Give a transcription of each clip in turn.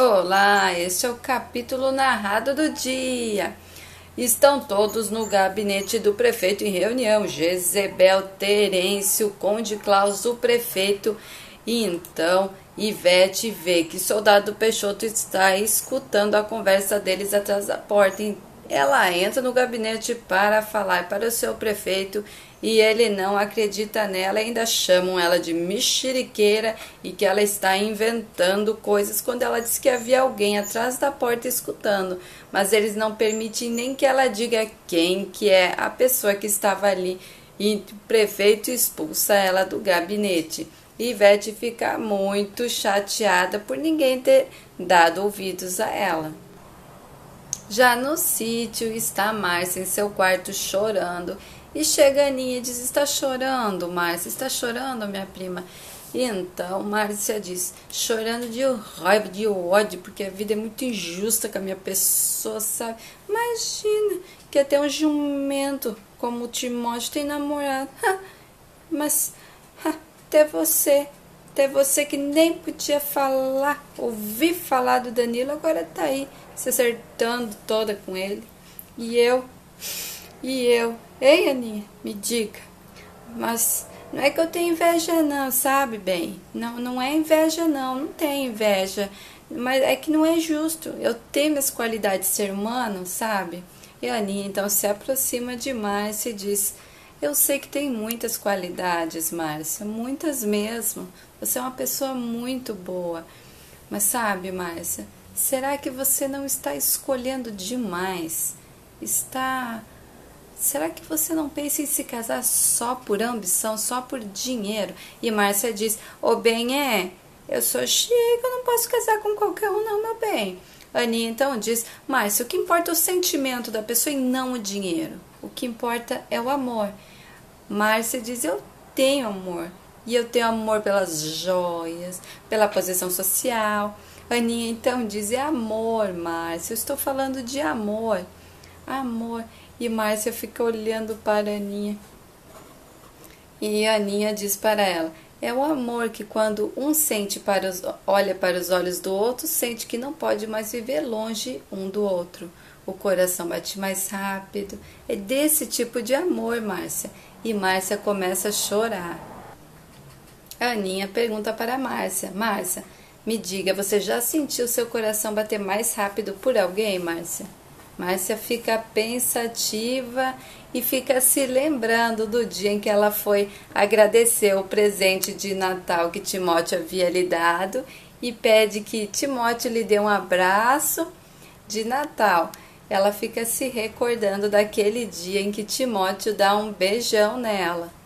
Olá, este é o capítulo narrado do dia. Estão todos no gabinete do prefeito em reunião. Jezebel, Terêncio, Conde Klaus, o prefeito. E então Ivete vê que soldado Peixoto está escutando a conversa deles atrás da porta. Ela entra no gabinete para falar para o seu prefeito e ele não acredita nela, ainda chamam ela de mexeriqueira e que ela está inventando coisas quando ela diz que havia alguém atrás da porta escutando, mas eles não permitem nem que ela diga quem que é a pessoa que estava ali e o prefeito expulsa ela do gabinete. Ivete fica muito chateada por ninguém ter dado ouvidos a ela. Já no sítio está Márcia em seu quarto chorando. E chega a Aninha e diz: Está chorando, Márcia? Está chorando, minha prima? E então Márcia diz: Chorando de raiva, de ódio, porque a vida é muito injusta com a minha pessoa, sabe? Imagina que até um jumento como o Timóteo tem namorado. Mas até você até você que nem podia falar, ouvir falar do Danilo, agora tá aí, se acertando toda com ele. E eu, e eu, ei Aninha, me diga, mas não é que eu tenho inveja não, sabe bem? Não, não é inveja não, não tem inveja, mas é que não é justo. Eu tenho as qualidades de ser humano, sabe? E a Aninha então se aproxima demais e diz eu sei que tem muitas qualidades, Márcia, muitas mesmo. Você é uma pessoa muito boa. Mas sabe, Márcia, será que você não está escolhendo demais? Está. Será que você não pensa em se casar só por ambição, só por dinheiro? E Márcia diz: Ô bem, é, eu sou chique, eu não posso casar com qualquer um, não, meu bem. Aninha então diz: Márcia, o que importa é o sentimento da pessoa e não o dinheiro. O que importa é o amor. Márcia diz: Eu tenho amor. E eu tenho amor pelas joias, pela posição social. Aninha então diz: É amor, Márcia. Eu estou falando de amor. Amor. E Márcia fica olhando para Aninha. E Aninha diz para ela: É o amor que, quando um sente para os, olha para os olhos do outro, sente que não pode mais viver longe um do outro o coração bate mais rápido. É desse tipo de amor, Márcia. E Márcia começa a chorar. A Aninha pergunta para Márcia: Márcia, me diga, você já sentiu seu coração bater mais rápido por alguém, Márcia? Márcia fica pensativa e fica se lembrando do dia em que ela foi agradecer o presente de Natal que Timóteo havia lhe dado e pede que Timóteo lhe dê um abraço de Natal ela fica se recordando daquele dia em que Timóteo dá um beijão nela.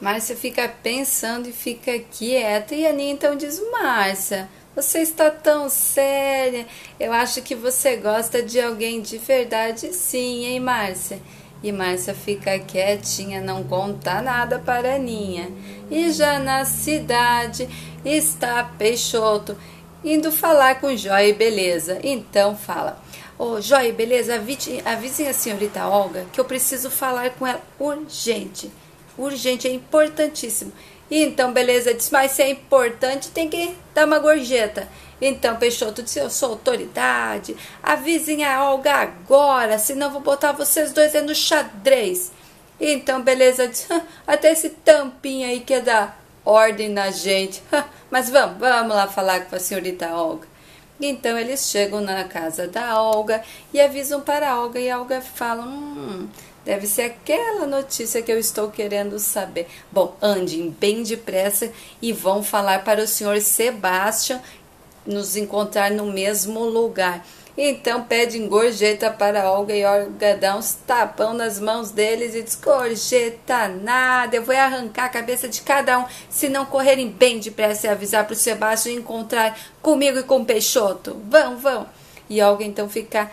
Márcia fica pensando e fica quieta. E a Aninha então diz: Márcia, você está tão séria. Eu acho que você gosta de alguém de verdade, sim, hein, Márcia? E Márcia fica quietinha, não conta nada para a Aninha. E já na cidade está Peixoto indo falar com Jóia e Beleza. Então fala. Ô, oh, Joia, beleza? Avisem a senhorita Olga que eu preciso falar com ela urgente. Urgente, é importantíssimo. Então, beleza, disse, mas se é importante, tem que dar uma gorjeta. Então, Peixoto disse, eu sou autoridade. Avisem a Olga agora, senão vou botar vocês dois no xadrez. Então, beleza, disse, até esse tampinho aí que é dar ordem na gente. Mas vamos, vamos lá falar com a senhorita Olga. Então eles chegam na casa da Olga e avisam para a Olga e a Olga fala: Hum, deve ser aquela notícia que eu estou querendo saber. Bom, andem bem depressa e vão falar para o senhor Sebastião nos encontrar no mesmo lugar. Então pede gorjeta para Olga e Olga dá uns tapão nas mãos deles e diz: Gorjeta nada, eu vou arrancar a cabeça de cada um se não correrem bem depressa e avisar para o Sebastião encontrar comigo e com o Peixoto. Vão, vão. E Olga então fica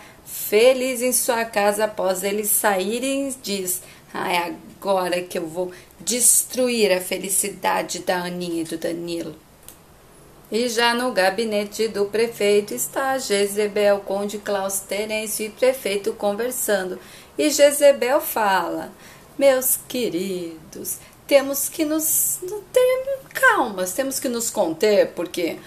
feliz em sua casa após eles saírem diz: Ah, é agora que eu vou destruir a felicidade da Aninha e do Danilo. E já no gabinete do prefeito está Jezebel, Conde Klaus Terêncio e prefeito conversando. E Jezebel fala: Meus queridos, temos que nos ter calmas, temos que nos conter, porque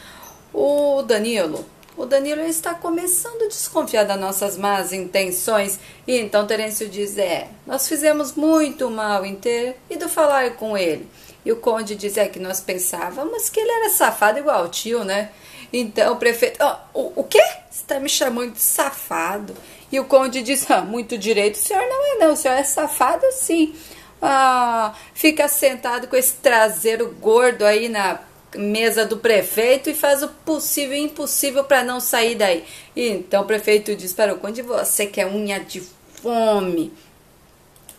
O Danilo, o Danilo está começando a desconfiar das nossas más intenções. E então Terêncio diz: É, nós fizemos muito mal em ter ido falar com ele. E o conde diz: É que nós pensávamos que ele era safado igual o tio, né? Então o prefeito: oh, o, o quê? Você está me chamando de safado? E o conde diz: ah, Muito direito, o senhor não é, não, o senhor é safado sim. Ah, fica sentado com esse traseiro gordo aí na mesa do prefeito e faz o possível e impossível para não sair daí. Então o prefeito diz para o conde: Você quer unha de fome?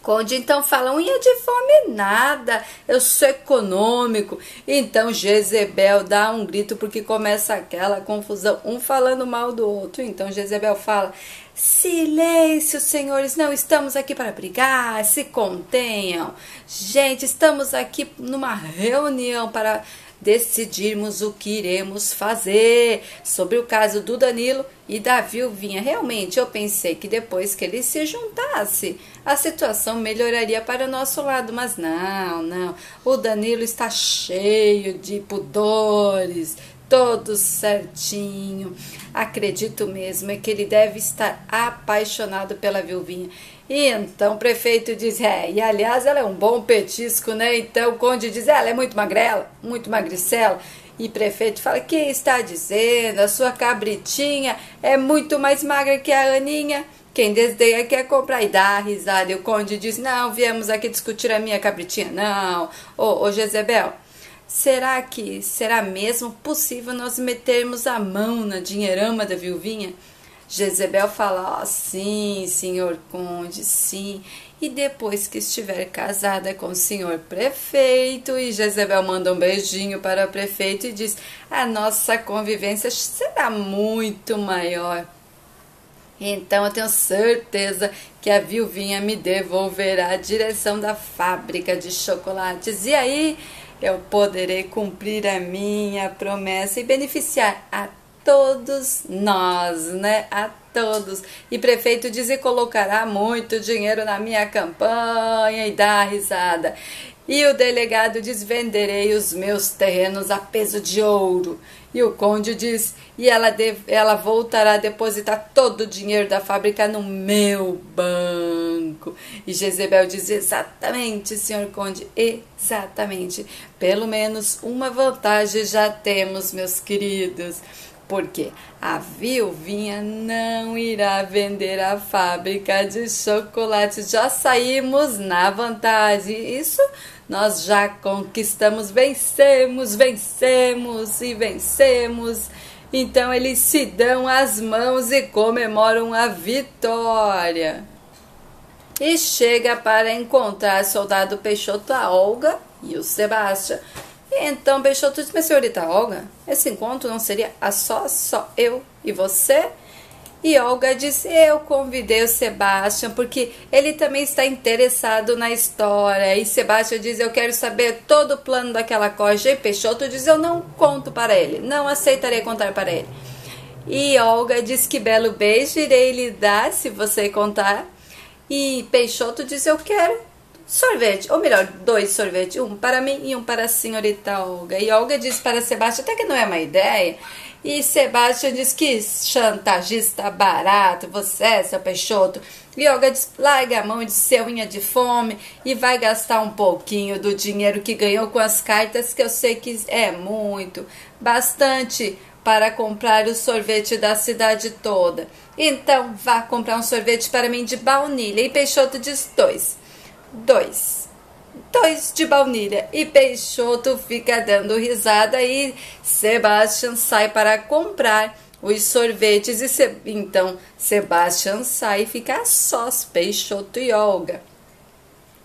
Conde então fala: unha de fome nada, eu sou econômico. Então Jezebel dá um grito porque começa aquela confusão, um falando mal do outro. Então Jezebel fala: Silêncio, senhores, não estamos aqui para brigar, se contenham. Gente, estamos aqui numa reunião para decidirmos o que iremos fazer sobre o caso do Danilo e da Vilvinha. Realmente, eu pensei que depois que ele se juntasse, a situação melhoraria para o nosso lado, mas não, não. O Danilo está cheio de pudores, todo certinho. Acredito mesmo é que ele deve estar apaixonado pela Vilvinha. E então o prefeito diz: É, e aliás, ela é um bom petisco, né? Então o conde diz: Ela é muito magrela, muito magricela. E o prefeito fala: Que está dizendo? A sua cabritinha é muito mais magra que a Aninha. Quem desdenha quer comprar e dá risada. E o conde diz: Não, viemos aqui discutir a minha cabritinha. Não. Ô, ô Jezebel, será que será mesmo possível nós metermos a mão na dinheirama da viuvinha? Jezebel fala: oh, sim, senhor conde, sim. E depois que estiver casada com o senhor prefeito, e Jezebel manda um beijinho para o prefeito e diz: a nossa convivência será muito maior. Então eu tenho certeza que a viuvinha me devolverá a direção da fábrica de chocolates. E aí eu poderei cumprir a minha promessa e beneficiar a todos nós, né? A todos. E prefeito diz e colocará muito dinheiro na minha campanha e dá risada. E o delegado diz: venderei os meus terrenos a peso de ouro. E o conde diz: e ela, deve, ela voltará a depositar todo o dinheiro da fábrica no meu banco. E Jezebel diz: exatamente, senhor conde, exatamente. Pelo menos uma vantagem já temos, meus queridos porque a viuvinha não irá vender a fábrica de chocolate. Já saímos na vantagem. Isso nós já conquistamos, vencemos, vencemos e vencemos. Então eles se dão as mãos e comemoram a vitória. E chega para encontrar soldado Peixoto, a Olga e o Sebastião. Então Peixoto disse, mas senhorita Olga, esse encontro não seria a só, só eu e você? E Olga disse, eu convidei o Sebastian porque ele também está interessado na história. E Sebastian diz, eu quero saber todo o plano daquela corja. E Peixoto diz, eu não conto para ele, não aceitarei contar para ele. E Olga diz que belo beijo irei lhe dar se você contar. E Peixoto diz, eu quero sorvete, ou melhor, dois sorvetes, um para mim e um para a senhorita Olga. E Olga diz para Sebastião, até que não é uma ideia. E Sebastião diz que chantagista barato, você é, seu Peixoto. E Olga diz, larga a mão de seu unha de fome e vai gastar um pouquinho do dinheiro que ganhou com as cartas, que eu sei que é muito, bastante para comprar o sorvete da cidade toda. Então, vá comprar um sorvete para mim de baunilha. E Peixoto diz dois dois. Dois de baunilha. E Peixoto fica dando risada e Sebastian sai para comprar os sorvetes. E se... Então Sebastian sai e fica sós, Peixoto e Olga.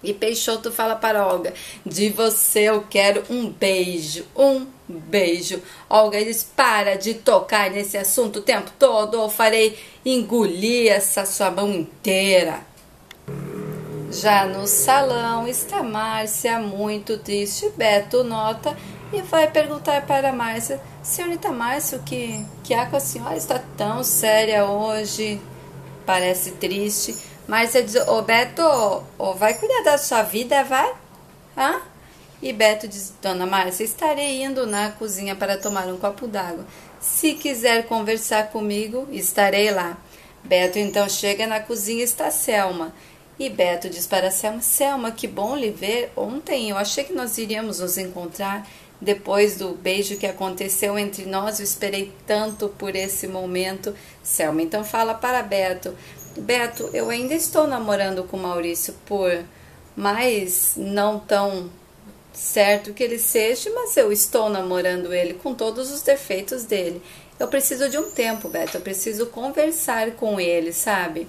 E Peixoto fala para Olga: De você eu quero um beijo, um beijo. Olga diz: Para de tocar nesse assunto o tempo todo, ou farei engolir essa sua mão inteira. Já no salão está Márcia muito triste. Beto nota e vai perguntar para Márcia: Senhorita Márcia, o que, que há com a senhora? Está tão séria hoje, parece triste. Márcia diz: Ô Beto, ô, vai cuidar da sua vida, vai? Hã? E Beto diz: Dona Márcia, estarei indo na cozinha para tomar um copo d'água. Se quiser conversar comigo, estarei lá. Beto então chega na cozinha e está Selma. E Beto diz para Selma: Selma, que bom lhe ver. Ontem eu achei que nós iríamos nos encontrar. Depois do beijo que aconteceu entre nós, eu esperei tanto por esse momento. Selma então fala para Beto: Beto, eu ainda estou namorando com Maurício por mais não tão certo que ele seja, mas eu estou namorando ele com todos os defeitos dele. Eu preciso de um tempo, Beto, eu preciso conversar com ele, sabe?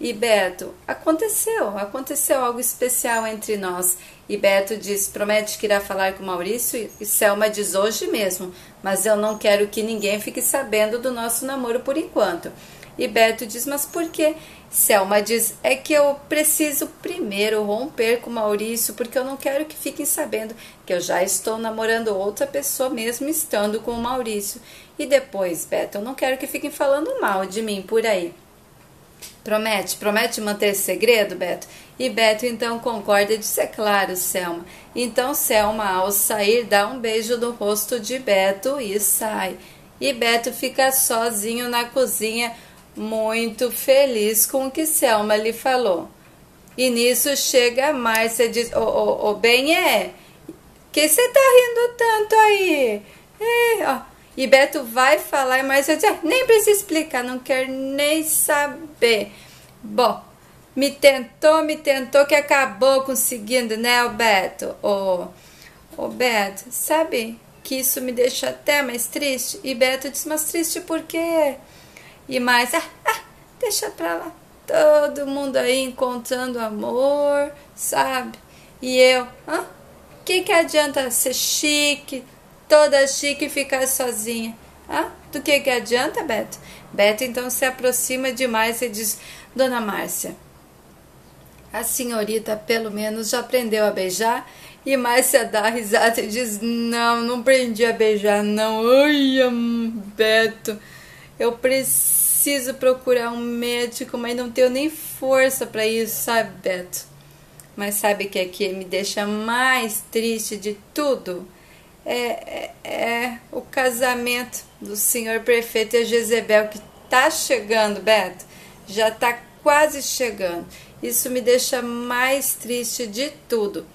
E Beto, aconteceu, aconteceu algo especial entre nós. E Beto diz: promete que irá falar com Maurício. E Selma diz: hoje mesmo, mas eu não quero que ninguém fique sabendo do nosso namoro por enquanto. E Beto diz: Mas por quê? Selma diz: É que eu preciso primeiro romper com Maurício, porque eu não quero que fiquem sabendo que eu já estou namorando outra pessoa, mesmo estando com o Maurício. E depois, Beto, eu não quero que fiquem falando mal de mim por aí. Promete, promete manter esse segredo, Beto? E Beto então concorda e diz: É claro, Selma. Então Selma, ao sair, dá um beijo no rosto de Beto e sai. E Beto fica sozinho na cozinha muito feliz com o que Selma lhe falou. E nisso chega a Márcia e diz: Ô, ô, ô, bem é, que você tá rindo tanto aí? É, ó. E Beto vai falar e Márcia diz: ah, nem precisa explicar, não quer nem saber. Bom, me tentou, me tentou que acabou conseguindo, né, o Beto? Ô, ô Beto, sabe que isso me deixa até mais triste? E Beto diz: mas triste por quê? e mais, ah, ah, deixa pra lá. Todo mundo aí encontrando amor, sabe? E eu, ah, que que adianta ser chique, toda chique e ficar sozinha? Ah, do que que adianta, Beto? Beto então se aproxima demais e diz, Dona Márcia, a senhorita pelo menos já aprendeu a beijar? E Márcia dá risada e diz, não, não aprendi a beijar, não. Ai, Beto, eu preciso procurar um médico, mas não tenho nem força para isso, sabe, Beto? Mas sabe que aqui me deixa mais triste de tudo? É, é, é o casamento do senhor prefeito e a Jezebel que tá chegando, Beto. Já tá quase chegando. Isso me deixa mais triste de tudo.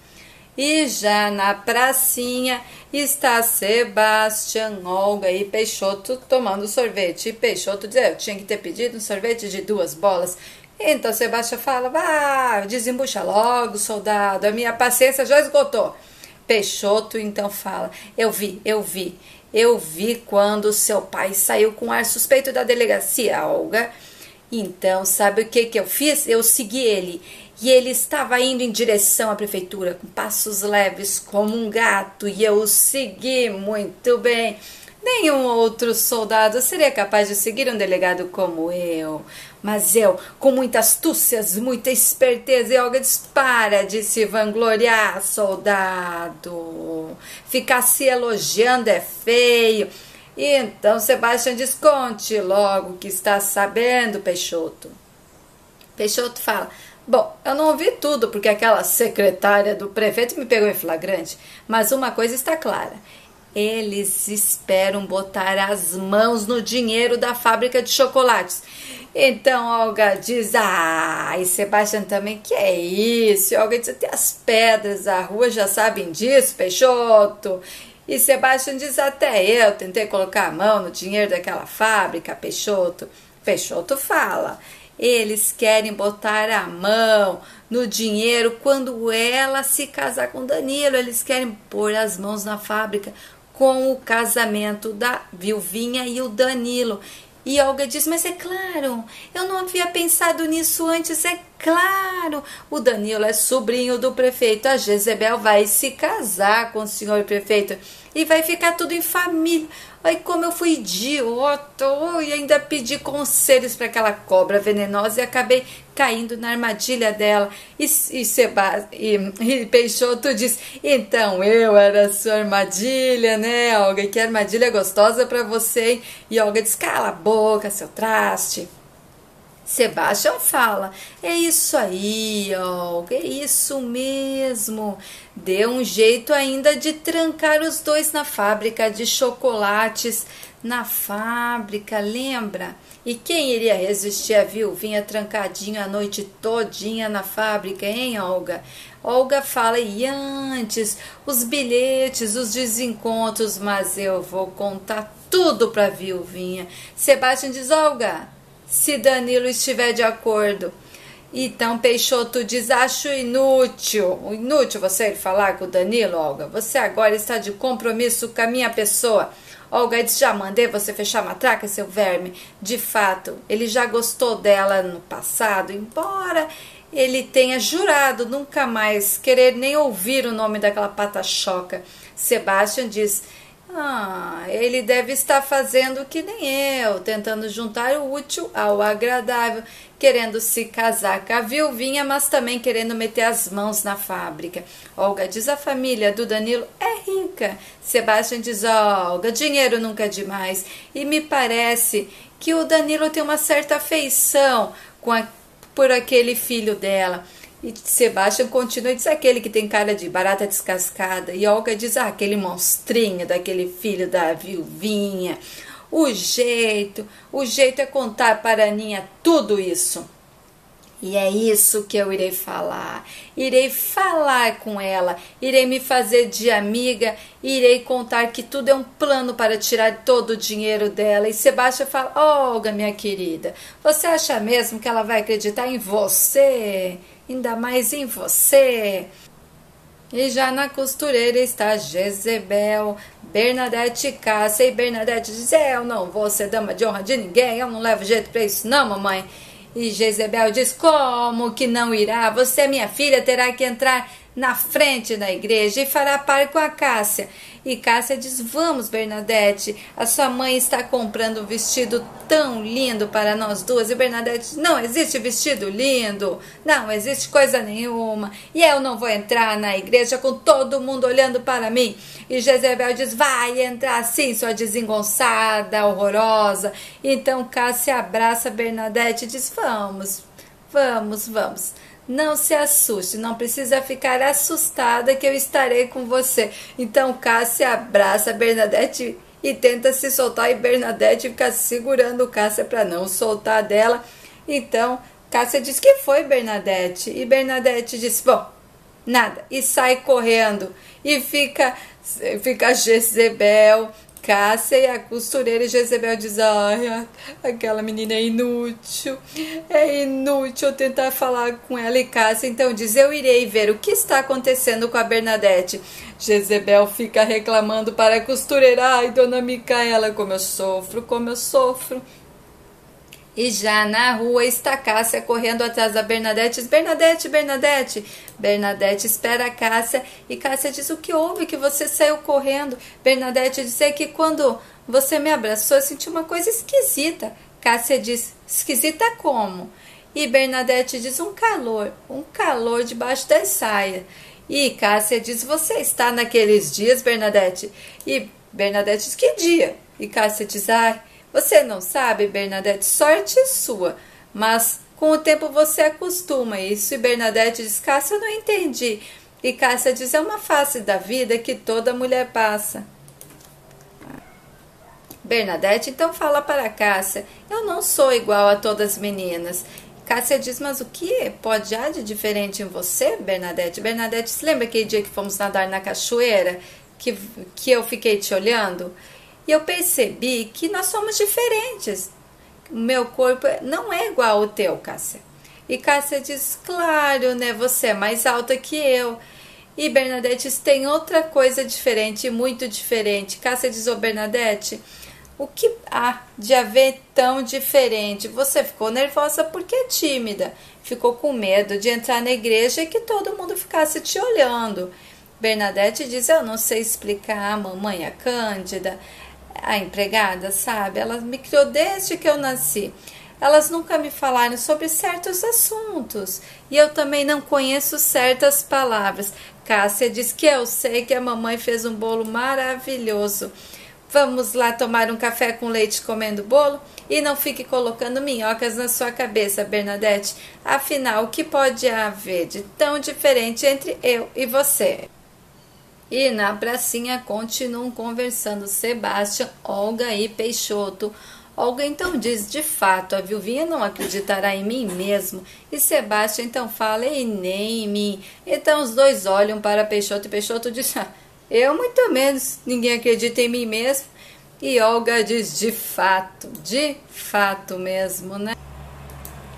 E já na pracinha está Sebastião, Olga e Peixoto tomando sorvete. E Peixoto diz: Eu tinha que ter pedido um sorvete de duas bolas. Então Sebastião fala: Vá, desembucha logo, soldado, a minha paciência já esgotou. Peixoto então fala: Eu vi, eu vi, eu vi quando seu pai saiu com ar suspeito da delegacia, Olga. Então, sabe o que, que eu fiz? Eu segui ele e ele estava indo em direção à prefeitura com passos leves como um gato e eu o segui muito bem. Nenhum outro soldado seria capaz de seguir um delegado como eu. Mas eu, com muitas astúcias, muita esperteza e Olga dispara de se vangloriar, soldado. Ficar se elogiando é feio. Então Sebastião diz: conte logo que está sabendo, Peixoto. Peixoto fala: Bom, eu não ouvi tudo porque aquela secretária do prefeito me pegou em flagrante, mas uma coisa está clara. Eles esperam botar as mãos no dinheiro da fábrica de chocolates. Então Olga diz: Ah, e Sebastião também, que é isso? Olga diz: Até as pedras da rua já sabem disso, Peixoto. E Sebastião diz: Até eu tentei colocar a mão no dinheiro daquela fábrica, Peixoto. Peixoto fala: eles querem botar a mão no dinheiro quando ela se casar com Danilo. Eles querem pôr as mãos na fábrica com o casamento da Vilvinha e o Danilo. E Olga diz: Mas é claro, eu não havia pensado nisso antes, é claro. O Danilo é sobrinho do prefeito, a Jezebel vai se casar com o senhor prefeito e vai ficar tudo em família. Ai, como eu fui idiota! E ainda pedi conselhos para aquela cobra venenosa e acabei caindo na armadilha dela. E, e, Seba, e, e Peixoto diz: Então eu era sua armadilha, né, Olga? Que armadilha gostosa para você, hein? E Olga diz: Cala a boca, seu traste. Sebastião fala: É isso aí, Olga, é isso mesmo. Deu um jeito ainda de trancar os dois na fábrica de chocolates. Na fábrica, lembra? E quem iria resistir a viuvinha trancadinho a noite todinha na fábrica, hein, Olga? Olga fala, e antes, os bilhetes, os desencontros, mas eu vou contar tudo pra viuvinha. Sebastião diz, Olga, se Danilo estiver de acordo. Então Peixoto diz: Acho inútil, inútil você falar com o Danilo, Olga. Você agora está de compromisso com a minha pessoa. Olga diz: Já mandei você fechar a matraca, seu verme. De fato, ele já gostou dela no passado, embora ele tenha jurado nunca mais querer nem ouvir o nome daquela pata-choca. Sebastian diz: ah, ele deve estar fazendo que nem eu, tentando juntar o útil ao agradável, querendo se casar com a viuvinha, mas também querendo meter as mãos na fábrica. Olga diz: a família do Danilo é rica. Sebastião diz: Olga, dinheiro nunca é demais. E me parece que o Danilo tem uma certa afeição a, por aquele filho dela. E Sebastião continua e diz aquele que tem cara de barata descascada. E Olga diz ah, aquele monstrinho daquele filho da viuvinha. O jeito, o jeito é contar para a Aninha tudo isso. E é isso que eu irei falar. Irei falar com ela, irei me fazer de amiga, irei contar que tudo é um plano para tirar todo o dinheiro dela. E Sebastião fala: Olga, minha querida, você acha mesmo que ela vai acreditar em você? Ainda mais em você. E já na costureira está Jezebel, Bernadette Cássia. E Bernadette diz: é, Eu não vou ser dama de honra de ninguém, eu não levo jeito para isso, não, mamãe. E Jezebel diz: Como que não irá? Você, minha filha, terá que entrar na frente da igreja e fará par com a Cássia. E Cássia diz: Vamos, Bernadette, a sua mãe está comprando um vestido tão lindo para nós duas. E Bernadette diz: Não existe vestido lindo, não existe coisa nenhuma. E eu não vou entrar na igreja com todo mundo olhando para mim. E Jezebel diz: Vai entrar sim, sua desengonçada, horrorosa. Então Cássia abraça Bernadette e diz: Vamos, vamos, vamos. Não se assuste, não precisa ficar assustada que eu estarei com você. Então Cássia abraça Bernadette e tenta se soltar e Bernadette fica segurando Cássia para não soltar dela. Então Cássia diz que foi Bernadette e Bernadette diz: "Bom, nada" e sai correndo e fica fica Jezebel Cássia e a costureira e Jezebel diz: Ai, aquela menina é inútil, é inútil tentar falar com ela. E Cássia então diz: Eu irei ver o que está acontecendo com a Bernadette. Jezebel fica reclamando para a costureira: Ai, dona Micaela, como eu sofro, como eu sofro. E já na rua está Cássia correndo atrás da Bernadette. Bernadette, Bernadette. Bernadette espera a Cássia e Cássia diz: O que houve que você saiu correndo? Bernadette diz: É que quando você me abraçou, eu senti uma coisa esquisita. Cássia diz: Esquisita como? E Bernadette diz: Um calor, um calor debaixo das saias. E Cássia diz: Você está naqueles dias, Bernadette? E Bernadette diz: Que dia? E Cássia diz: Ai. Você não sabe, Bernadette, sorte sua, mas com o tempo você acostuma isso. E Bernadette diz: Cássia, eu não entendi. E Cássia diz: é uma face da vida que toda mulher passa. Bernadette então fala para Cássia: Eu não sou igual a todas as meninas. Cássia diz: Mas o que pode há de diferente em você, Bernadette? Bernadette, se lembra aquele dia que fomos nadar na cachoeira? Que, que eu fiquei te olhando? E eu percebi que nós somos diferentes. O meu corpo não é igual ao teu, Cássia. E Cássia diz: Claro, né? Você é mais alta que eu. E Bernadette diz: Tem outra coisa diferente, muito diferente. Cássia diz: Ô oh, Bernadette, o que há de haver tão diferente? Você ficou nervosa porque é tímida. Ficou com medo de entrar na igreja e que todo mundo ficasse te olhando. Bernadette diz: Eu não sei explicar, mamãe, a Cândida a empregada, sabe? Ela me criou desde que eu nasci. Elas nunca me falaram sobre certos assuntos e eu também não conheço certas palavras. Cássia diz que eu sei que a mamãe fez um bolo maravilhoso. Vamos lá tomar um café com leite comendo bolo? E não fique colocando minhocas na sua cabeça, Bernadette. Afinal, o que pode haver de tão diferente entre eu e você? E na pracinha continuam conversando Sebastião, Olga e Peixoto. Olga então diz: de fato, a Vilvinha não acreditará em mim mesmo. E Sebastião então fala: e nem em mim. Então os dois olham para Peixoto e Peixoto diz: ah, eu muito menos, ninguém acredita em mim mesmo. E Olga diz: de fato, de fato mesmo, né?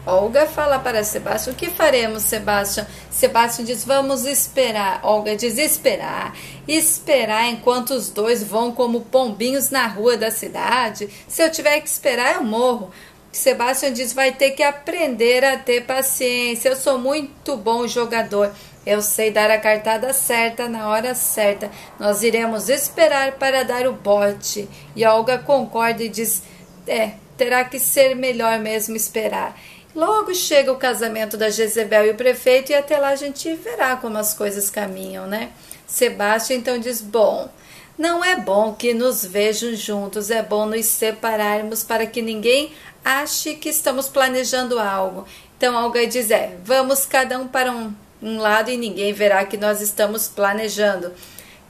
Olga fala para Sebastião: O que faremos, Sebastião? Sebastião diz: Vamos esperar. Olga diz: Esperar. Esperar enquanto os dois vão como pombinhos na rua da cidade. Se eu tiver que esperar, eu morro. Sebastião diz: Vai ter que aprender a ter paciência. Eu sou muito bom jogador. Eu sei dar a cartada certa na hora certa. Nós iremos esperar para dar o bote. E Olga concorda e diz: É, terá que ser melhor mesmo esperar. Logo chega o casamento da Jezebel e o prefeito, e até lá a gente verá como as coisas caminham, né? Sebastião então diz: Bom, não é bom que nos vejam juntos, é bom nos separarmos para que ninguém ache que estamos planejando algo. Então Olga diz: É, vamos cada um para um, um lado e ninguém verá que nós estamos planejando.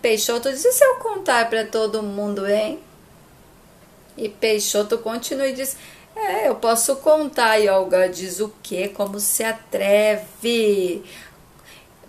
Peixoto diz: E se eu contar para todo mundo, hein? E Peixoto continua e diz: é, eu posso contar. E Olga diz o quê? Como se atreve?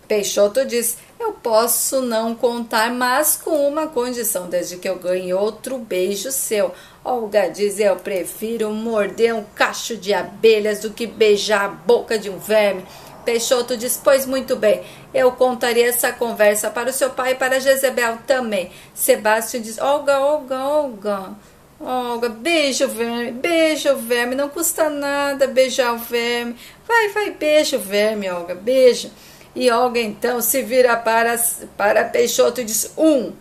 Peixoto diz: Eu posso não contar, mas com uma condição, desde que eu ganhe outro beijo seu. Olga diz: Eu prefiro morder um cacho de abelhas do que beijar a boca de um verme. Peixoto diz: Pois muito bem, eu contaria essa conversa para o seu pai e para Jezebel também. Sebastião diz: Olga, Olga, Olga. Olga, beija o verme, beija o verme, não custa nada beijar o verme. Vai, vai, beija o verme, Olga, beija. E Olga então se vira para, para Peixoto e diz: Um,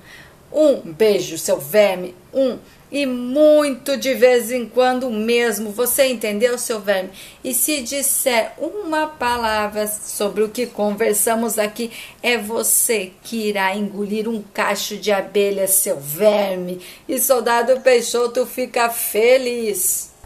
um beijo, seu verme, um e muito de vez em quando mesmo. Você entendeu, seu verme? E se disser uma palavra sobre o que conversamos aqui, é você que irá engolir um cacho de abelha, seu verme. E soldado Peixoto fica feliz.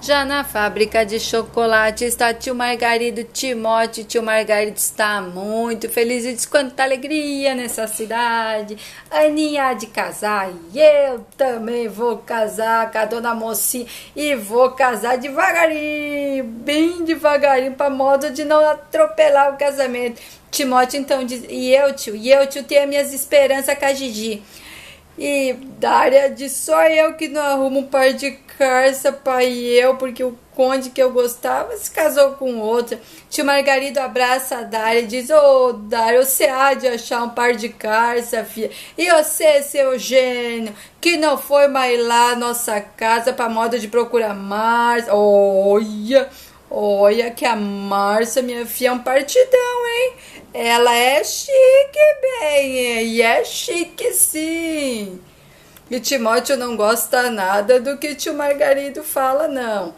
Já na fábrica de chocolate está tio Margarido Timóteo. Tio Margarido está muito feliz e diz quanta alegria nessa cidade. Aninha de casar e eu também vou casar com a dona mocinha e vou casar devagarinho, bem devagarinho, para modo de não atropelar o casamento. Timóteo então diz: E eu, tio, e eu, tio, tenho minhas esperanças com a Gigi. E Dária diz: Só eu que não arrumo um par de carça, pai e eu, porque o conde que eu gostava se casou com outra. Tio Margarido abraça a Dária e diz: Ô, oh, Dária, você há de achar um par de carça, filha. E você, seu gênio, que não foi mais lá nossa casa pra moda de procurar Márcia. Olha, olha que a Márcia, minha filha, é um partidão, hein? Ela é chique, bem, e é chique sim. E Timóteo não gosta nada do que tio Margarido fala, não.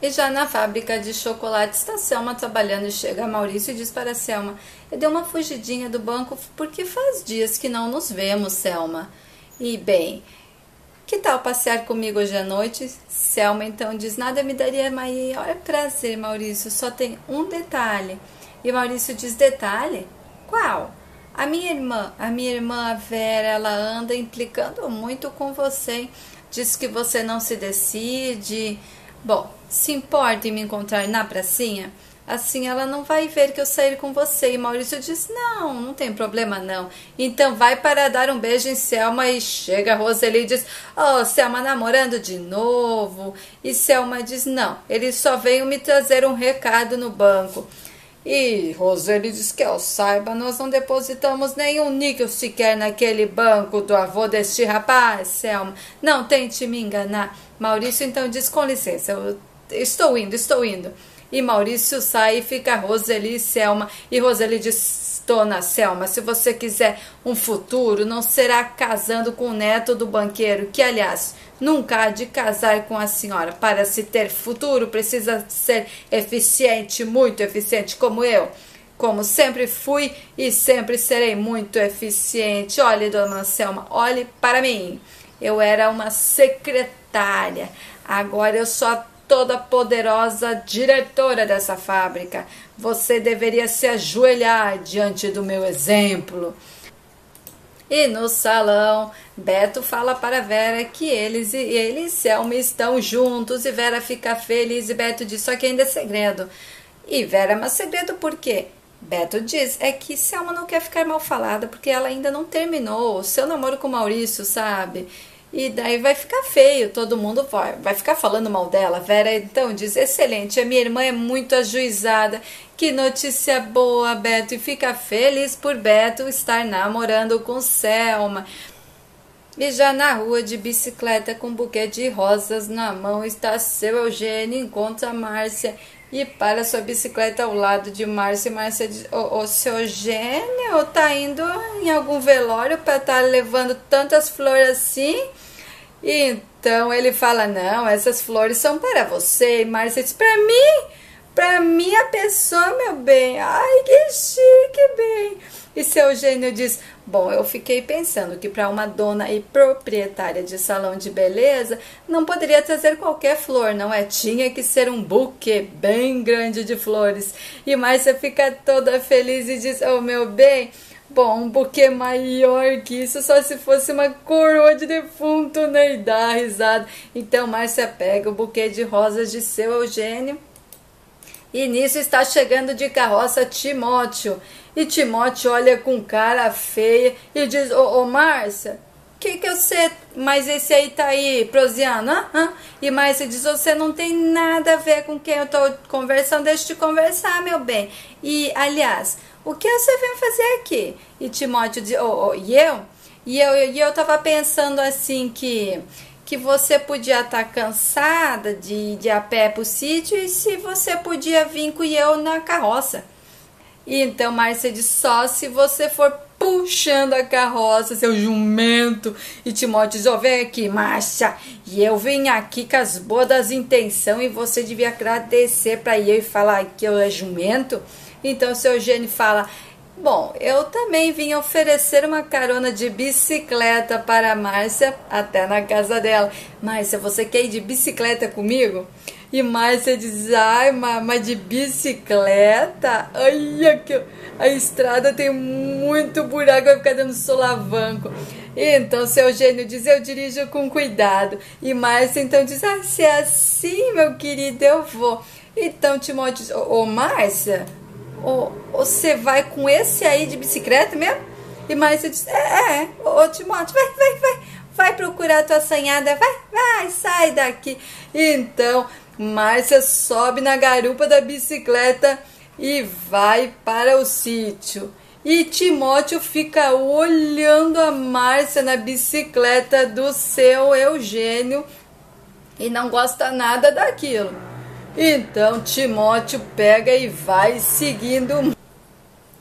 E já na fábrica de chocolate está Selma trabalhando e chega Maurício e diz para Selma: Eu dei uma fugidinha do banco porque faz dias que não nos vemos, Selma. E bem, que tal passear comigo hoje à noite? Selma então diz: Nada me daria maior prazer, Maurício, só tem um detalhe. E Maurício diz: Detalhe? Qual? A minha irmã, a minha irmã Vera, ela anda implicando muito com você. Diz que você não se decide. Bom, se importa em me encontrar na pracinha? Assim ela não vai ver que eu sair com você. E Maurício diz: Não, não tem problema não. Então vai para dar um beijo em Selma e chega Roseli e diz: Oh, Selma namorando de novo. E Selma diz: Não, ele só veio me trazer um recado no banco. E Roseli diz que eu saiba, nós não depositamos nenhum níquel sequer naquele banco do avô deste rapaz, Selma. Não tente me enganar. Maurício então diz: com licença, eu estou indo, estou indo. E Maurício sai e fica Roseli e Selma. E Roseli diz: Dona Selma, se você quiser um futuro, não será casando com o neto do banqueiro, que aliás nunca há de casar com a senhora. Para se ter futuro, precisa ser eficiente, muito eficiente como eu. como sempre fui e sempre serei muito eficiente. Olhe, dona Selma, olhe para mim. Eu era uma secretária, agora eu a toda poderosa diretora dessa fábrica. Você deveria se ajoelhar diante do meu exemplo. E no salão, Beto fala para Vera que eles e ele e Selma estão juntos e Vera fica feliz e Beto diz só que ainda é segredo. E Vera, mas segredo por quê? Beto diz é que Selma não quer ficar mal falada porque ela ainda não terminou o seu namoro com Maurício, sabe? E daí vai ficar feio, todo mundo vai, vai ficar falando mal dela. Vera então diz: excelente, a minha irmã é muito ajuizada. Que notícia boa, Beto. E fica feliz por Beto estar namorando com Selma. E já na rua de bicicleta com um buquê de rosas na mão está seu Eugênio, encontra Márcia e para sua bicicleta ao lado de Márcia. Márcia diz: Ô, ô seu Eugênio, tá indo em algum velório para estar tá levando tantas flores assim? Então ele fala: Não, essas flores são para você. E Márcia diz: Para mim? Para minha pessoa, meu bem. Ai, que chique, bem. E seu Eugênio diz: Bom, eu fiquei pensando que para uma dona e proprietária de salão de beleza não poderia trazer qualquer flor, não é? Tinha que ser um buquê bem grande de flores. E Márcia fica toda feliz e diz: Oh, meu bem. Bom, buquê maior que isso, só se fosse uma coroa de defunto, né? E dá risada. Então Márcia pega o buquê de rosas de seu Eugênio. E nisso está chegando de carroça Timóteo. E Timóteo olha com cara feia e diz: Ô, ô Márcia, que que você. Mas esse aí tá aí, Prosiano, ah, E Márcia diz: Você não tem nada a ver com quem eu tô conversando, deixa te conversar, meu bem. E, aliás, o que você vem fazer aqui? E Timóteo oh, oh, E eu? E eu, e eu tava pensando assim que que você podia estar tá cansada de, de ir a pé pro sítio e se você podia vir com eu na carroça. E então Márcia diz só se você for puxando a carroça, seu jumento. E Timóteo diz, oh, vem aqui, Márcia. E eu venho aqui com as boas intenções e você devia agradecer para eu e falar que eu é jumento. Então seu Eugênio fala, Bom, eu também vim oferecer uma carona de bicicleta para a Márcia até na casa dela. Márcia, você quer ir de bicicleta comigo? E Márcia diz: Ai, mas de bicicleta? Ai, a estrada tem muito buraco, vai ficar dando solavanco. Então, seu Eugênio diz: Eu dirijo com cuidado. E Márcia então diz: Ah, se é assim, meu querido, eu vou. Então, Timóteo diz: ô Márcia, ô, você vai com esse aí de bicicleta mesmo? E Márcia diz: É, é, ô Timóteo, vai, vai, vai, vai procurar tua sanhada, vai, vai, sai daqui. Então, Márcia sobe na garupa da bicicleta e vai para o sítio. E Timóteo fica olhando a Márcia na bicicleta do seu Eugênio e não gosta nada daquilo. Então Timóteo pega e vai seguindo.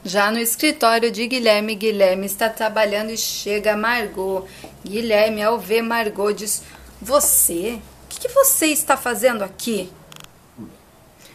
Já no escritório de Guilherme, Guilherme está trabalhando e chega Margot. Guilherme, ao ver Margot, diz: Você que você está fazendo aqui?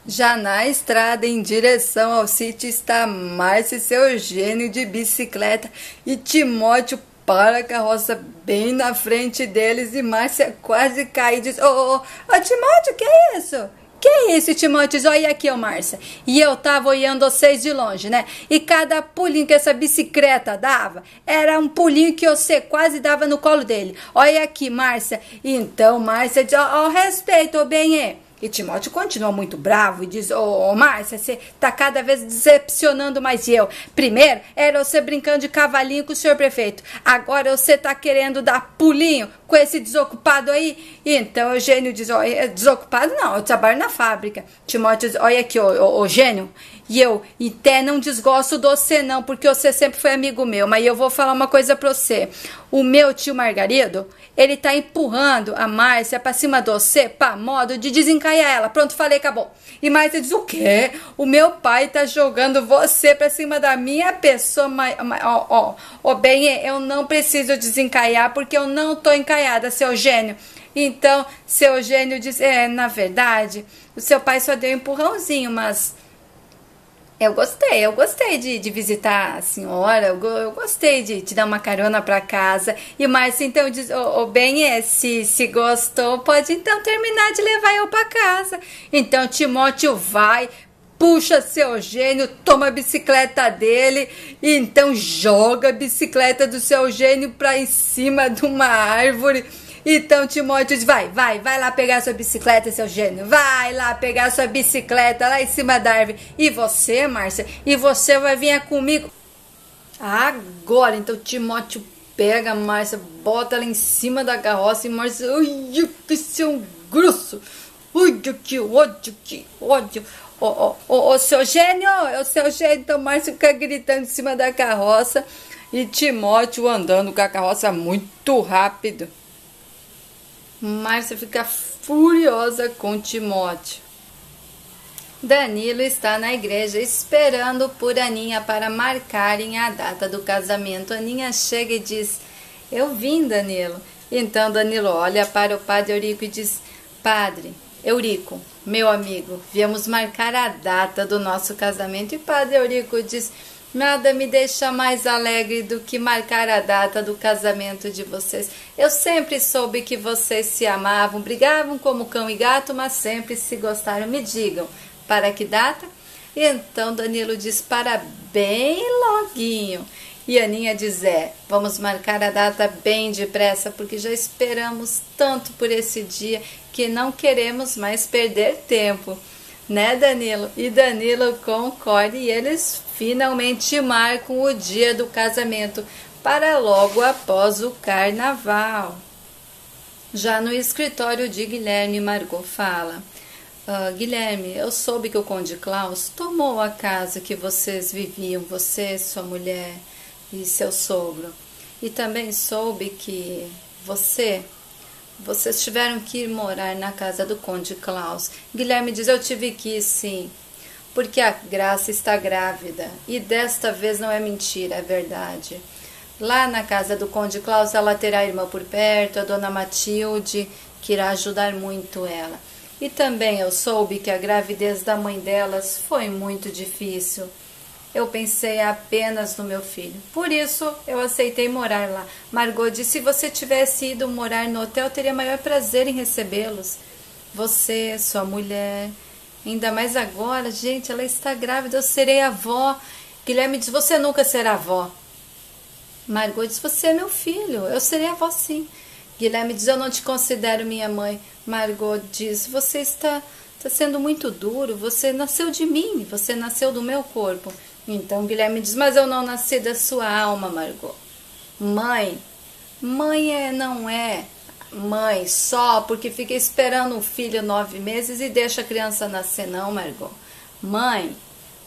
Já na estrada em direção ao sítio está Márcia e seu Eugênio de bicicleta e Timóteo para a carroça bem na frente deles e Márcia quase cai e diz: Ô, ô, ô, Timóteo, que é isso? Que é isso, Timóteo? Olha aqui, ô Márcia. E eu tava olhando vocês de longe, né? E cada pulinho que essa bicicleta dava era um pulinho que você quase dava no colo dele. Olha aqui, Márcia. Então, Márcia diz: Ó, respeito, ô bem e Timóteo continua muito bravo e diz: Ô, oh, Márcia, você tá cada vez decepcionando mais eu. Primeiro era você brincando de cavalinho com o senhor prefeito. Agora você tá querendo dar pulinho com esse desocupado aí. Então Eugênio diz: Ó, é desocupado não, eu trabalho na fábrica. Timóteo diz: Olha aqui, ô, ô, ô Gênio. E eu até não desgosto do você não, porque você sempre foi amigo meu. Mas eu vou falar uma coisa pra você. O meu tio Margarido, ele tá empurrando a Márcia pra cima de você pra modo de desencaiar ela. Pronto, falei, acabou. E Márcia diz, o quê? O meu pai tá jogando você pra cima da minha pessoa. Mas, ó, ó, ó, bem, eu não preciso desencaiar porque eu não tô encaiada, seu gênio. Então, seu gênio diz, é, na verdade, o seu pai só deu um empurrãozinho, mas Eu gostei, eu gostei de, de visitar a senhora, eu, eu gostei de, de dar uma carona para casa. E Márcia, então, diz, o, o bem é, se, se gostou, pode então terminar de levar eu para casa. Então, Timóteo vai, puxa seu gênio, toma a bicicleta dele e então joga a bicicleta do seu gênio para em cima de uma árvore então Timóteo diz: vai, vai, vai lá pegar sua bicicleta, seu gênio. Vai lá pegar sua bicicleta lá em cima da árvore. E você, Márcia? E você vai vir comigo? Agora, então Timóteo pega a Márcia, bota ela em cima da carroça e Márcia, ai, que seu grosso. Ui, que ódio, que ódio. Ô, ô, ô, ô, seu gênio, o seu gênio. Então Márcia fica gritando em cima da carroça e Timóteo andando com a carroça muito rápido. Márcia fica furiosa com Timóteo. Danilo está na igreja esperando por Aninha para marcarem a data do casamento. Aninha chega e diz: Eu vim, Danilo. Então Danilo olha para o padre Eurico e diz: Padre, Eurico, meu amigo, viemos marcar a data do nosso casamento. E padre Eurico diz: Nada me deixa mais alegre do que marcar a data do casamento de vocês. Eu sempre soube que vocês se amavam, brigavam como cão e gato, mas sempre se gostaram. Me digam, para que data? Então Danilo diz para bem loguinho. E Aninha diz: É, vamos marcar a data bem depressa, porque já esperamos tanto por esse dia que não queremos mais perder tempo né, Danilo? E Danilo concorda e eles finalmente marcam o dia do casamento para logo após o carnaval. Já no escritório de Guilherme, Margot fala: ah, Guilherme, eu soube que o Conde Klaus tomou a casa que vocês viviam, você, sua mulher e seu sogro. E também soube que você vocês tiveram que ir morar na casa do Conde Klaus. Guilherme diz: Eu tive que ir, sim, porque a Graça está grávida. E desta vez não é mentira, é verdade. Lá na casa do Conde Klaus, ela terá a irmã por perto, a dona Matilde, que irá ajudar muito ela. E também eu soube que a gravidez da mãe delas foi muito difícil eu pensei apenas no meu filho. Por isso, eu aceitei morar lá. Margot disse: se você tivesse ido morar no hotel, teria maior prazer em recebê-los. Você, sua mulher. Ainda mais agora, gente, ela está grávida, eu serei avó. Guilherme diz: você nunca será avó. Margot diz: você é meu filho, eu serei avó sim. Guilherme diz: eu não te considero minha mãe. Margot diz: você está, está sendo muito duro, você nasceu de mim, você nasceu do meu corpo. Então Guilherme diz: Mas eu não nasci da sua alma, Margot. Mãe, mãe é, não é mãe só porque fica esperando um filho nove meses e deixa a criança nascer, não, Margot. Mãe,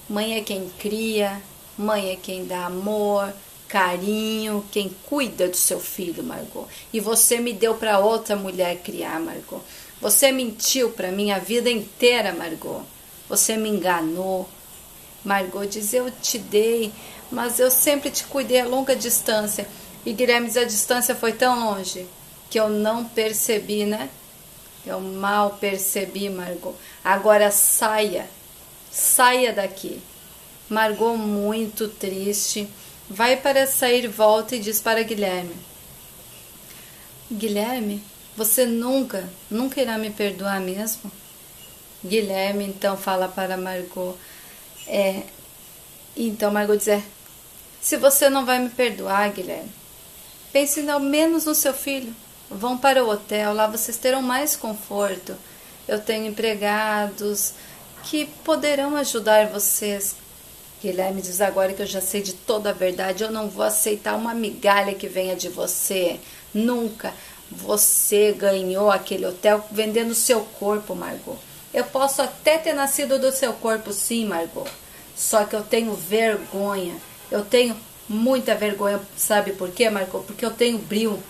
mãe é quem cria, mãe é quem dá amor, carinho, quem cuida do seu filho, Margot. E você me deu para outra mulher criar, Margot. Você mentiu para mim a vida inteira, Margot. Você me enganou, Margot diz: Eu te dei, mas eu sempre te cuidei a longa distância. E Guilherme A distância foi tão longe que eu não percebi, né? Eu mal percebi, Margot. Agora saia, saia daqui. Margot, muito triste, vai para sair, volta e diz para Guilherme: Guilherme, você nunca, nunca irá me perdoar mesmo? Guilherme então fala para Margot: é, então Margot diz: é, se você não vai me perdoar, Guilherme, pense ao menos no seu filho. Vão para o hotel, lá vocês terão mais conforto. Eu tenho empregados que poderão ajudar vocês. Guilherme diz agora que eu já sei de toda a verdade, eu não vou aceitar uma migalha que venha de você. Nunca. Você ganhou aquele hotel vendendo seu corpo, Margot. Eu posso até ter nascido do seu corpo, sim, Margot. Só que eu tenho vergonha. Eu tenho muita vergonha. Sabe por quê, Margot? Porque eu tenho brilho.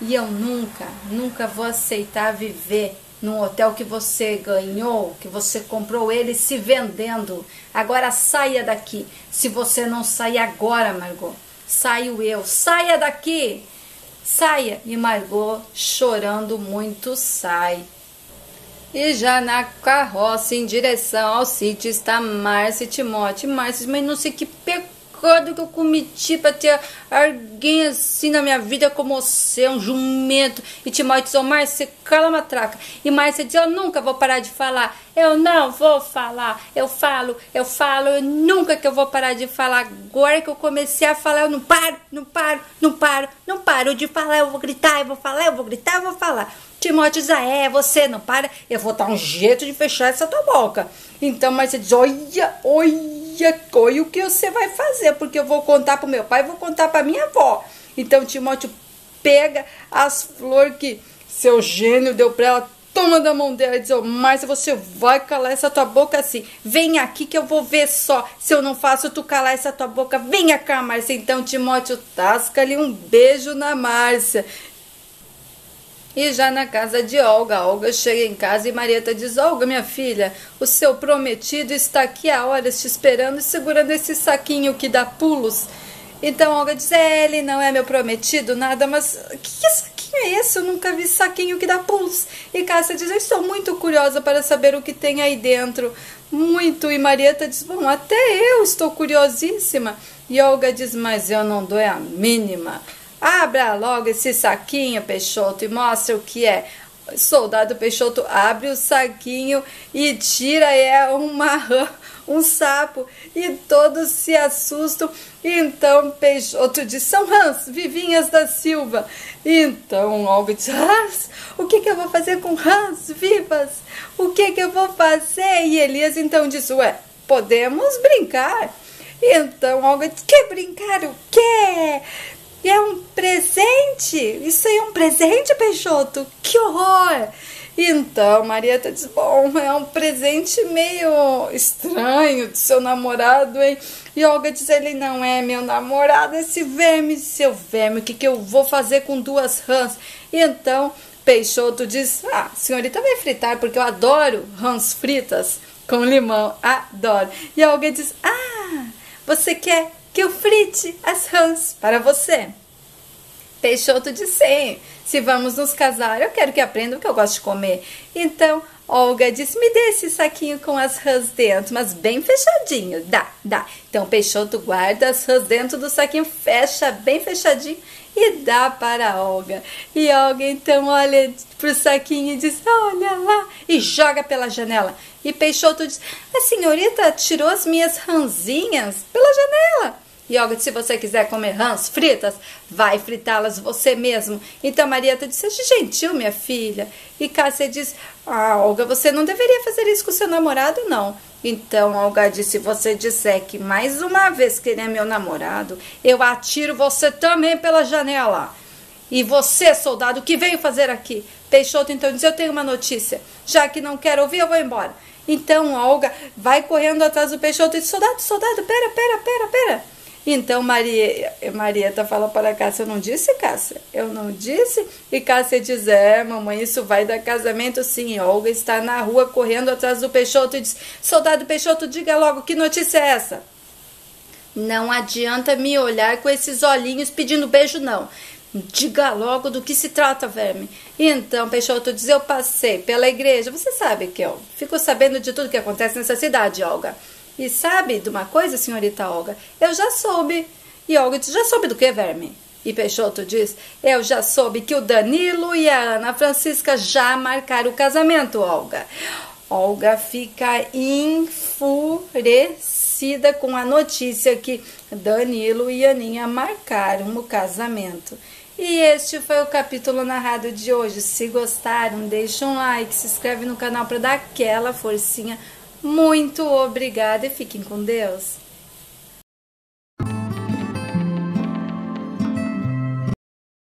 E eu nunca, nunca vou aceitar viver num hotel que você ganhou, que você comprou ele se vendendo. Agora saia daqui. Se você não sair agora, Margot, saio eu. Saia daqui! Saia! E Margot, chorando muito, sai. E já na carroça em direção ao sítio está Márcia e Timóteo. Márcia, mas não sei que pecado que eu cometi para ter alguém assim na minha vida como você, um jumento. E Timóteo diz, oh, Márcia, cala a matraca. E Márcia diz, eu nunca vou parar de falar. Eu não vou falar. Eu falo, eu falo, eu nunca que eu vou parar de falar. Agora que eu comecei a falar, eu não paro, não paro, não paro, não paro de falar. Eu vou gritar, eu vou falar, eu vou gritar, eu vou falar. Timóteo diz, ah, é, você não para, eu vou dar um jeito de fechar essa tua boca. Então, mas você diz, olha, olha, olha o que você vai fazer, porque eu vou contar pro meu pai, vou contar pra minha avó. Então, Timóteo pega as flores que seu gênio deu pra ela, toma da mão dela e diz, oh, mas você vai calar essa tua boca assim. Vem aqui que eu vou ver só se eu não faço tu calar essa tua boca. Venha cá, Márcia. Então, Timóteo tasca-lhe um beijo na Márcia. E já na casa de Olga, Olga chega em casa e Marieta diz: Olga, minha filha, o seu prometido está aqui há horas te esperando e segurando esse saquinho que dá pulos. Então Olga diz: é, ele não é meu prometido, nada, mas que saquinho é esse? Eu nunca vi saquinho que dá pulos. E Cássia diz: eu estou muito curiosa para saber o que tem aí dentro. Muito. E Marieta diz: bom, até eu estou curiosíssima. E Olga diz: mas eu não dou a mínima. Abra logo esse saquinho, Peixoto, e mostra o que é. Soldado Peixoto abre o saquinho e tira é uma rã, um sapo, e todos se assustam. Então Peixoto diz: são rãs, vivinhas da Silva. Então Olga diz: rãs, o que, que eu vou fazer com rãs vivas? O que, que eu vou fazer? E Elias então diz: ué, podemos brincar. Então Olga diz: quer brincar o quê? E é um presente! Isso aí é um presente, Peixoto? Que horror! Então, Marieta diz: Bom, é um presente meio estranho do seu namorado, hein? E Olga diz: Ele não é meu namorado, esse verme, seu verme, o que, que eu vou fazer com duas rãs? E então, Peixoto diz: Ah, senhorita vai fritar, porque eu adoro rãs fritas com limão, adoro. E Olga diz: Ah, você quer que eu frite as rãs para você. Peixoto disse: se vamos nos casar, eu quero que aprenda o que eu gosto de comer. Então, Olga disse: me dê esse saquinho com as rãs dentro, mas bem fechadinho. Dá, dá. Então, Peixoto guarda as rãs dentro do saquinho, fecha bem fechadinho e dá para Olga. E Olga então olha pro saquinho e diz: Olha lá, e joga pela janela. E Peixoto diz: A senhorita tirou as minhas rãzinhas pela janela. Olga, se você quiser comer rãs fritas, vai fritá-las você mesmo. Então Marieta disse, seja gentil, minha filha. E Cássia diz, ah, Olga, você não deveria fazer isso com seu namorado, não. Então Olga disse, se você disser que mais uma vez que ele é meu namorado, eu atiro você também pela janela. E você, soldado, o que veio fazer aqui? Peixoto então diz, eu tenho uma notícia. Já que não quero ouvir, eu vou embora. Então Olga vai correndo atrás do Peixoto e diz, soldado, soldado, pera, pera, pera, pera. Então Maria, Marieta fala para Cássia, eu não disse, Cássia? Eu não disse? E Cássia diz, é, mamãe, isso vai dar casamento sim. Olga está na rua correndo atrás do Peixoto e diz, soldado Peixoto, diga logo, que notícia é essa? Não adianta me olhar com esses olhinhos pedindo beijo, não. Diga logo do que se trata, verme. Então, Peixoto diz, eu passei pela igreja. Você sabe que eu fico sabendo de tudo que acontece nessa cidade, Olga. E sabe de uma coisa, senhorita Olga? Eu já soube. E Olga diz: Já soube do que, verme? E Peixoto diz: Eu já soube que o Danilo e a Ana Francisca já marcaram o casamento, Olga. Olga fica enfurecida com a notícia que Danilo e Aninha marcaram o casamento. E este foi o capítulo narrado de hoje. Se gostaram, deixa um like, se inscreve no canal para dar aquela forcinha muito obrigada e fiquem com Deus.